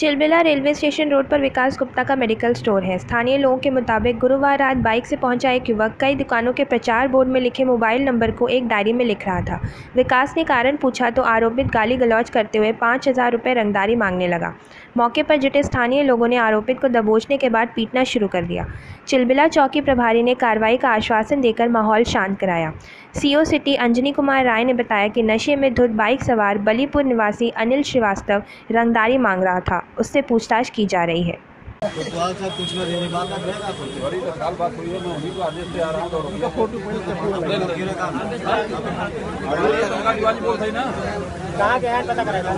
Chilbila railway station road पर विकास गुप्ता का medical store है। स्थानीय लोगों के मुताबिक गुरुवार रात बाइक से पहुँचा एक युवक। कई दुकानों के प्रचार बोर्ड में लिखे मोबाइल नंबर को एक डायरी में लिख रहा था। विकास ने कारण पूछा तो आरोपित गाली गलौज करते हुए पाँच हज़ार रुपये रंगदारी मांगने लगा। मौके पर जुटे स्थानीय लोगों ने आरोपित को दबोचने के बाद पीटना शुरू कर दिया। चिलबिला चौकी प्रभारी ने कार्रवाई का आश्वासन देकर माहौल शांत कराया। सीओ सिटी अंजनी कुमार राय ने बताया कि नशे में धुत बाइक सवार बलीपुर निवासी अनिल श्रीवास्तव रंगदारी मांग रहा था। उससे पूछताछ की जा रही है। कोतवाल साहब कुछ ना देने बात कर रहा था। बड़ी बात हुई है मैं उन्हीं को आदेश से आ रहा हूँ। फ़ोटो लड़के बोल ना। कहाँ गया है पता करेगा।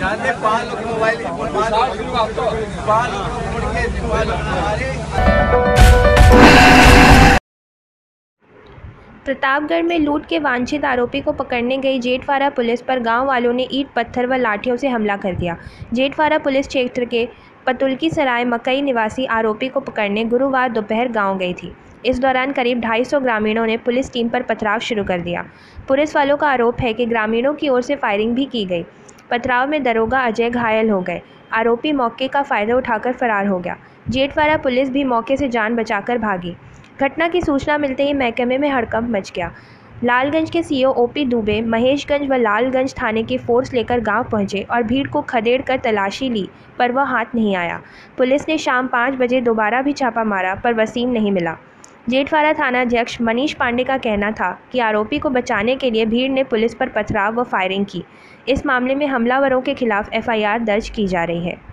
जानते पाँच लोग मोबाइल पाँच साल शुरू आप पाँच लोग मोड़ के हमारे प्रतापगढ़ में लूट के वांछित आरोपी को पकड़ने गई जेठवारा पुलिस पर गाँव वालों ने ईट पत्थर व लाठियों से हमला कर दिया। जेठवारा पुलिस क्षेत्र के पतुलकी सराय मकई निवासी आरोपी को पकड़ने गुरुवार दोपहर गाँव गई थी। इस दौरान करीब 250 ग्रामीणों ने पुलिस टीम पर पथराव शुरू कर दिया। पुलिस वालों का आरोप है कि ग्रामीणों की ओर से फायरिंग भी की गई। पथराव में दरोगा अजय घायल हो गए। आरोपी मौके का फ़ायदा उठाकर फरार हो गया। जेठवारा पुलिस भी मौके से जान बचाकर भागी। घटना की सूचना मिलते ही महकमे में हड़कंप मच गया। लालगंज के सीओ ओपी दुबे, महेशगंज व लालगंज थाने की फोर्स लेकर गाँव पहुँचे और भीड़ को खदेड़ कर तलाशी ली, पर वह हाथ नहीं आया। पुलिस ने शाम पाँच बजे दोबारा भी छापा मारा, पर वसीम नहीं मिला। जेठवाड़ा थानाध्यक्ष मनीष पांडे का कहना था कि आरोपी को बचाने के लिए भीड़ ने पुलिस पर पथराव व फायरिंग की। इस मामले में हमलावरों के खिलाफ एफआईआर दर्ज की जा रही है।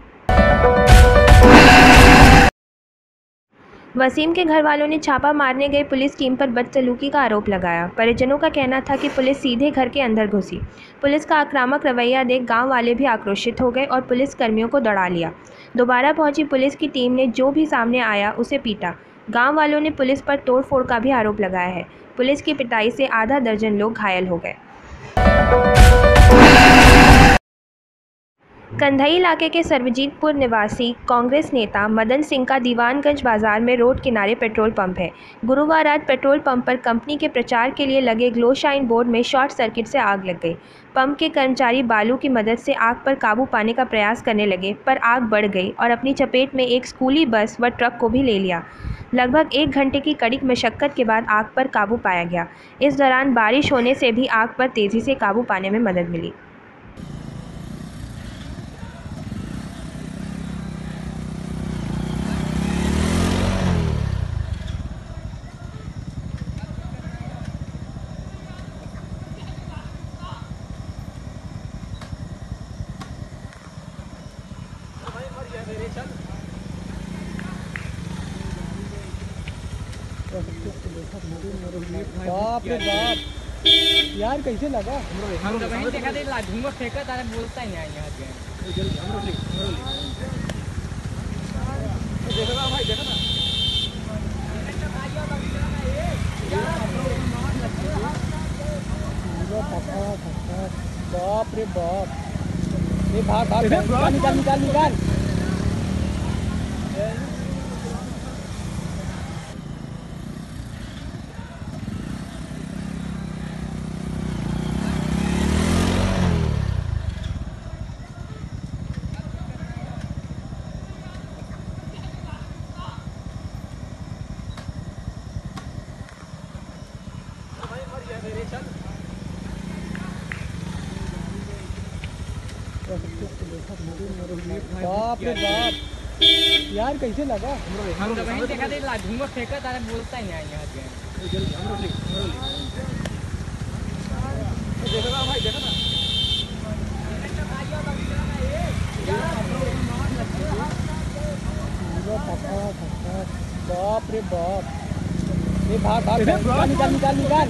वसीम के घर वालों ने छापा मारने गई पुलिस टीम पर बदसलूकी का आरोप लगाया। परिजनों का कहना था कि पुलिस सीधे घर के अंदर घुसी। पुलिस का आक्रामक रवैया देख गाँव वाले भी आक्रोशित हो गए और पुलिस कर्मियों को दौड़ा लिया। दोबारा पहुँची पुलिस की टीम ने जो भी सामने आया, उसे पीटा। गाँव वालों ने पुलिस पर तोड़फोड़ का भी आरोप लगाया है। पुलिस की पिटाई से आधा दर्जन लोग घायल हो गए। कंधई इलाके के सर्वजीतपुर निवासी कांग्रेस नेता मदन सिंह का दीवानगंज बाज़ार में रोड किनारे पेट्रोल पंप है। गुरुवार रात पेट्रोल पंप पर कंपनी के प्रचार के लिए लगे ग्लोशाइन बोर्ड में शॉर्ट सर्किट से आग लग गई। पंप के कर्मचारी बालू की मदद से आग पर काबू पाने का प्रयास करने लगे, पर आग बढ़ गई और अपनी चपेट में एक स्कूली बस व ट्रक को भी ले लिया। लगभग एक घंटे की कड़ी मशक्क़त के बाद आग पर काबू पाया गया। इस दौरान बारिश होने से भी आग पर तेज़ी से काबू पाने में मदद मिली। बाप रे बाप। यार, कैसे लगा? हम तो वहीं देखा थे ला घूँगा फेंका तारा बोलता ही नहीं यहाँ के पूरा फटा फटा बाप रे बाप। ये भाग भाग निकाल निकाल निकाल निकाल बाप रे बाप। यार, कैसे लगा? हम तो वहीं देखा थे ला घूँगा फेंका तारा बोलता ही नहीं यहाँ पूरा फटा फटा बाप रे बाप। ये भाग भाग निकाल निकाल निकाल।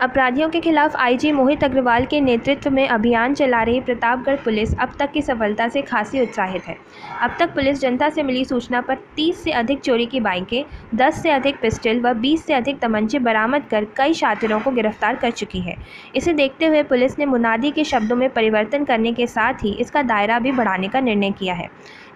अपराधियों के खिलाफ आईजी मोहित अग्रवाल के नेतृत्व में अभियान चला रही प्रतापगढ़ पुलिस अब तक की सफलता से खासी उत्साहित है। अब तक पुलिस जनता से मिली सूचना पर 30 से अधिक चोरी की बाइकें 10 से अधिक पिस्टल व 20 से अधिक तमंचे बरामद कर कई शातिरों को गिरफ़्तार कर चुकी है। इसे देखते हुए पुलिस ने मुनादी के शब्दों में परिवर्तन करने के साथ ही इसका दायरा भी बढ़ाने का निर्णय किया है।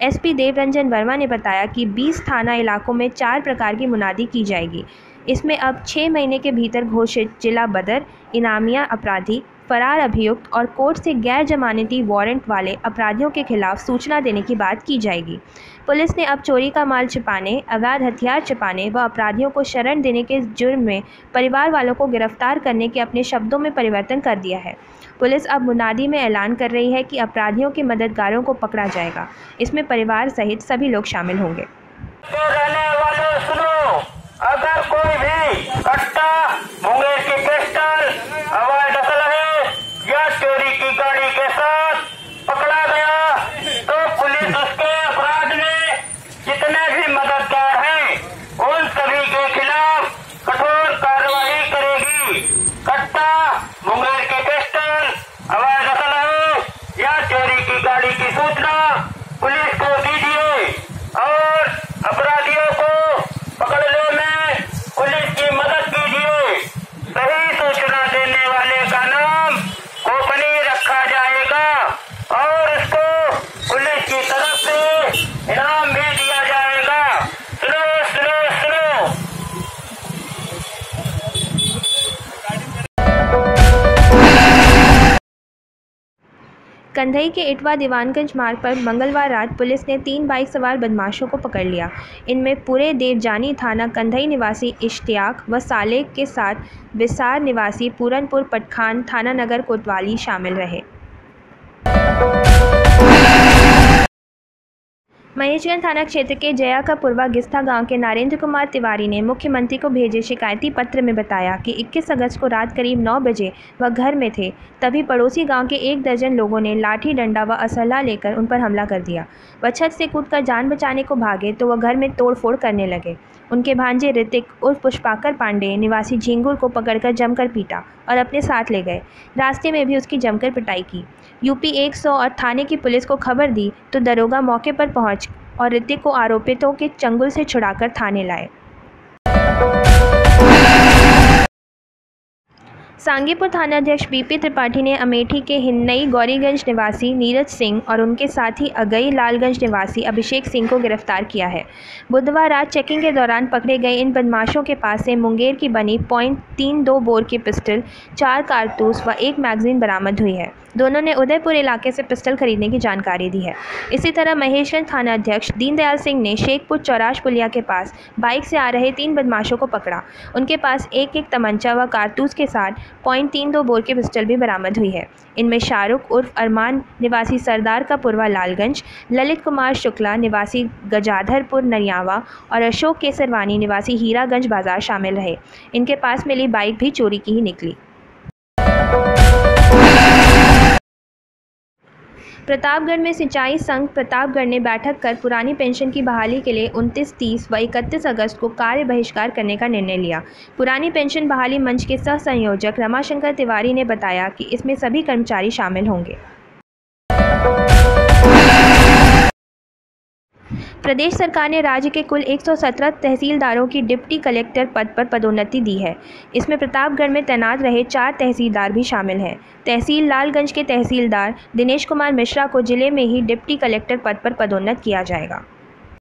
एसपी देवरंजन वर्मा ने बताया कि 20 थाना इलाकों में चार प्रकार की मुनादी की जाएगी। इसमें अब छः महीने के भीतर घोषित जिला बदर, इनामिया अपराधी, फरार अभियुक्त और कोर्ट से गैर जमानती वारंट वाले अपराधियों के खिलाफ सूचना देने की बात की जाएगी। पुलिस ने अब चोरी का माल छिपाने, अवैध हथियार छिपाने व अपराधियों को शरण देने के जुर्म में परिवार वालों को गिरफ़्तार करने के अपने शब्दों में परिवर्तन कर दिया है। पुलिस अब मुनादी में ऐलान कर रही है कि अपराधियों के मददगारों को पकड़ा जाएगा। इसमें परिवार सहित सभी लोग शामिल होंगे। तो अगर कोई भी कट्टा मुंगेर की पिस्टल अवैध असलहे या चोरी की गाड़ी के साथ पकड़ा गया तो पुलिस उसके अपराध में जितने भी मददगार हैं उन सभी के खिलाफ कठोर कार्रवाई करेगी कट्टा मुंगेर की पिस्टल अवैध असलहे या चोरी की गाड़ी की सूचना पुलिस को दीजिए और अपराधियों को पकड़ने में पुलिस की मदद कीजिए सही सूचना देने वाले का नाम गोपनीय रखा जाएगा और उसको पुलिस की तरफ़ से इनाम भी दिया जाएगा सुनो सुनो सुनो कंधई के इटवा दीवानगंज मार्ग पर मंगलवार रात पुलिस ने तीन बाइक सवार बदमाशों को पकड़ लिया। इनमें पूरे देवजानी थाना कंधई निवासी इश्तियाक व सालेक के साथ विसार निवासी पूरनपुर पटखान थाना नगर कोतवाली शामिल रहे। महेशगंज थाना क्षेत्र के जया का पूर्वा गिस्था गाँव के नरेंद्र कुमार तिवारी ने मुख्यमंत्री को भेजे शिकायती पत्र में बताया कि 21 अगस्त को रात करीब 9 बजे वह घर में थे। तभी पड़ोसी गाँव के एक दर्जन लोगों ने लाठी डंडा व असला लेकर उन पर हमला कर दिया। वह छत से कूदकर जान बचाने को भागे तो वह घर में तोड़फोड़ करने लगे। उनके भांजे ऋतिक उर्फ़ पुष्पाकर पांडे निवासी झिंगुर को पकड़कर जमकर पीटा और अपने साथ ले गए। रास्ते में भी उसकी जमकर पिटाई की। यूपी 100 और थाने की पुलिस को खबर दी तो दरोगा मौके पर पहुँच और ऋतिक को आरोपितों के चंगुल से छुड़ाकर थाने लाए। सांगीपुर थानाध्यक्ष बीपी त्रिपाठी ने अमेठी के हिन्नई गौरीगंज निवासी नीरज सिंह और उनके साथी अगई लालगंज निवासी अभिषेक सिंह को गिरफ़्तार किया है। बुधवार रात चेकिंग के दौरान पकड़े गए इन बदमाशों के पास से मुंगेर की बनी पॉइंट तीन दो बोर की पिस्टल, चार कारतूस व एक मैगजीन बरामद हुई है। दोनों ने उदयपुर इलाके से पिस्टल खरीदने की जानकारी दी है। इसी तरह महेशगंज थानाध्यक्ष दीनदयाल सिंह ने शेखपुर चौराश पुलिया के पास बाइक से आ रहे तीन बदमाशों को पकड़ा। उनके पास एक एक तमंचा व कारतूस के साथ पॉइंट तीन दो बोर के पिस्टल भी बरामद हुई है। इनमें शाहरुख उर्फ़ अरमान, निवासी सरदार का पुरवा लालगंज, ललित कुमार शुक्ला, निवासी गजाधरपुर नरियावा और अशोक केसरवानी, निवासी हीरागंज बाज़ार शामिल रहे। इनके पास मिली बाइक भी चोरी की ही निकली। प्रतापगढ़ में सिंचाई संघ प्रतापगढ़ ने बैठक कर पुरानी पेंशन की बहाली के लिए 29, 30 व 31 अगस्त को कार्य बहिष्कार करने का निर्णय लिया। पुरानी पेंशन बहाली मंच के सह संयोजक रमाशंकर तिवारी ने बताया कि इसमें सभी कर्मचारी शामिल होंगे। प्रदेश सरकार ने राज्य के कुल 117 तहसीलदारों की डिप्टी कलेक्टर पद पर पदोन्नति दी है। इसमें प्रतापगढ़ में तैनात रहे चार तहसीलदार भी शामिल हैं। तहसील लालगंज के तहसीलदार दिनेश कुमार मिश्रा को ज़िले में ही डिप्टी कलेक्टर पद पर पदोन्नत किया जाएगा।